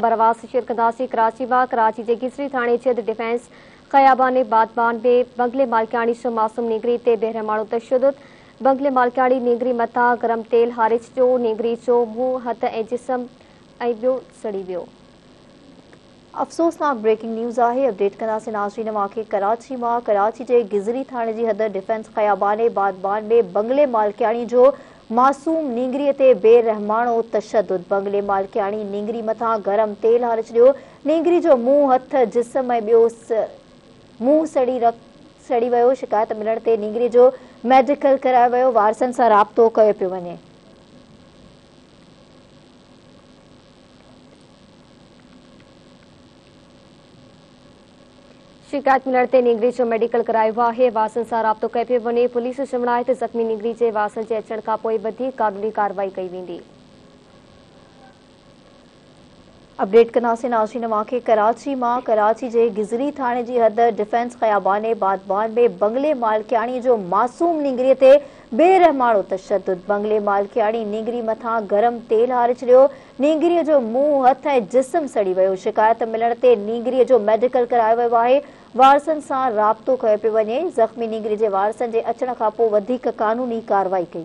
बरवास शिरकंदासी, कराची माँ कराची जे गिसरी थाणे जिद डिफेंस क़याबान बादबान में बंगले मालिकाणी जो मासूम निगरी ते बेरहमाणो तशद बंगले मालिकाणी निगरी मथां गरम तेल हारिज जो निगरी जो मुंहुं, हथ ऐं जिस्म ऐं ॿियो सड़ी वियो। अफ़सोसनाक ब्रेकिंग न्यूज़ आहे। अपडेट कंदासीं नाज़रीन, मांखे कराची माँ, कराची जे गिज़री थाणे जी हद डिफेंस क़याबान बादबान में बंगले मालिकाणी जो मासूम नींगरीअ ते बेरहमाणो तशद बंगले मालकियाणी निंगरी मथां गरम तेल हारे छॾियो। निंगरी जो मुंहुं हथ, जिस्म ऐं ॿियो मुंहुं सड़ी रख सड़ी वियो। शिकायत मिलण ते निंगरी जो मेडिकल करायो वियो। वारसनि सां राब्तो कयो पियो वञे। शिकायत मिलने ते निगरी जो मेडिकल करायो है वासन से राब्तो कयो पियो वञे पुलिस है त ज़ख़्मी निगरी जे वासन जे अचण खां कानूनी कार्रवाई कई वेंदी। अपडेट कंदासीं नाज़रीन मांखे कराची, माँ कराची जे गिज़री थाणे जी हद डिफेंस क़याबान बादबान में बंगले मालिकियाणी जो मासूम निंगरीअ ते बेरहमाणो तशद बंगले मालिकियाणी निंगरी मथां गरम तेल हारे छॾियो नींगरीअ जो मुंहुं, हथ ऐं जिस्म सड़ी वियो। शिकायत मिलण ते नींगरीअ जो मेडिकल करायो वियो आहे। वारसनि सां राब्तो कयो पियो वञे। ज़ख़्मी नींगरी जे वारसनि जे अचण खां पोइ कानूनी कार्रवाई कई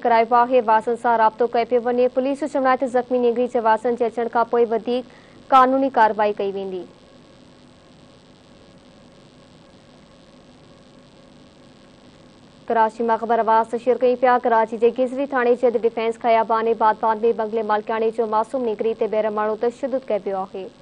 करायो आहे वासन सां राब्तो कयो पियो वञे। पुलिस जो चवणु आहे त ज़ख़्मी निगरी जे वासन जे अचण खां पोइ वधीक कानूनी कार्रवाई कई वेंदी। कराची माँ ख़बर आवाज़ शेयर कई पिया, कराची जे गिज़री थाणे जे डिफेंस ख़याबान बादबान में बंगले मालिकाणे जो मासूम निगरी ते बेरहमाणो तशद कयो पियो आहे।